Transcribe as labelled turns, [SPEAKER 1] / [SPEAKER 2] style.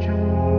[SPEAKER 1] you